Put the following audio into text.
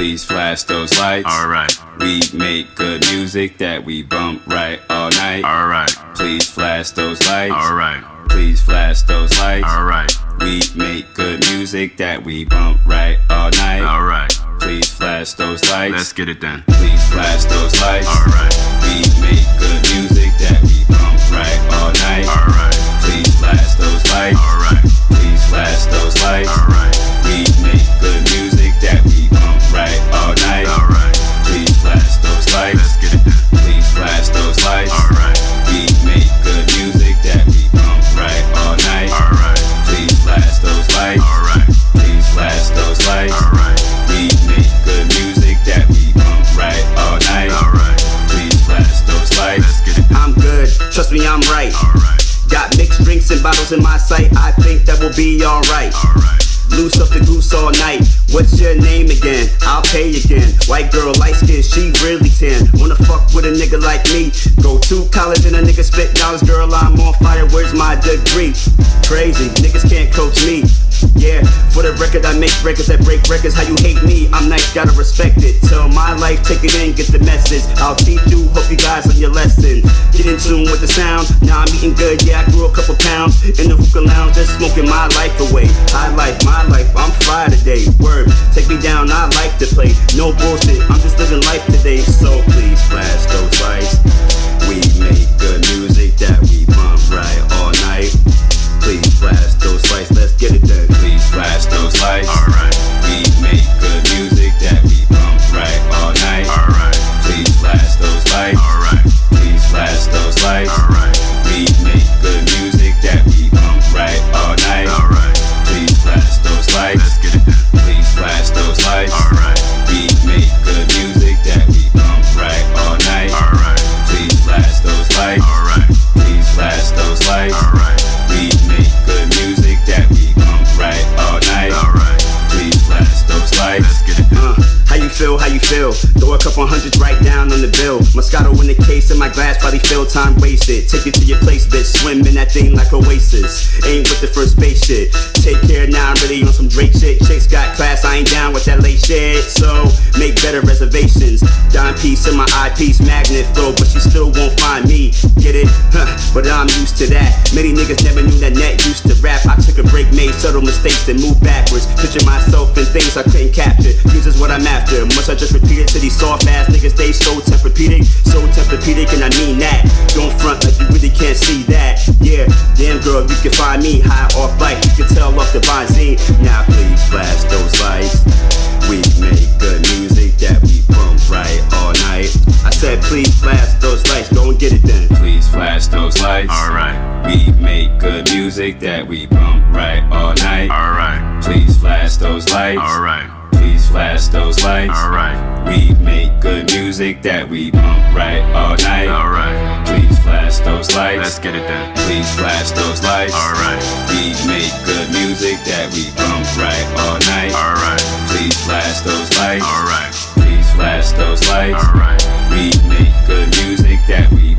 Please flash those lights. Alright. We make good music that we bump right all night. Alright. Please flash those lights. Alright. Please flash those lights. Alright. We make good music that we bump right all night. Alright. Please flash those lights. Let's get it done. Please flash those lights. Alright. We make good music that we bump right all night. Alright. Please flash trust me, I'm right. Alright. Got mixed drinks and bottles in my sight, I think that will be alright. Alright. Loose up the goose all night. What's your name again? I'll pay again. White girl, light skin, she really tan. Wanna fuck with a nigga like me? Go to college and a nigga spit dollars, girl. I'm on fire. Where's my degree? Crazy, niggas can't coach me. Yeah, for the record, I make records that break records. How you hate me? I'm nice, gotta respect it. Tell my life, take it in, get the message. I'll teach you, hope you guys learn your lesson. Tune with the sound. Now I'm eating good, yeah, I grew a couple pounds. In the hookah lounge, just smoking my life away. High life, my life, I'm fly today. Word, take me down, I like to play. No bullshit, I'm just living life today. So please flash those lights. We make feel, how you feel? Throw a couple hundreds right down on the bill. Moscato in the case, and my glass probably feel time wasted. Take you to your place, bitch. Swim in that thing like Oasis. Ain't with the first base shit. Take care now, I'm really on some Drake shit. Chicks got class, I ain't down with that late shit. So, make better reservations. Dime piece in my eyepiece, magnet flow, but you still won't find me. Get it? Huh, but I'm used to that. Many niggas never knew that net used to rap. I took a break, made subtle mistakes, and moved backwards. Picture myself in things I couldn't capture. I just repeat it to these soft ass niggas? They so tempur-pedic, so tempur-pedic, and I mean that. Don't front like you really can't see that. Yeah, damn girl, you can find me high off life. You can tell off the Visine. Now please flash those lights. We make good music that we bump right all night. I said please flash those lights. Go and get it then. Please flash those lights. Alright. We make good music that we bump right all night. Alright. Please flash those lights. Alright. Please flash those lights. Alright. We make good music that we bump right all night. Alright. Please flash those lights. Let's get it then. Please flash those lights. Alright. We make good music that we bump right all night. Alright. Please flash those lights. Alright. Please flash those lights. Alright. We make good music that we